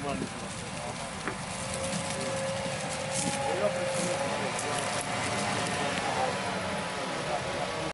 生まれてます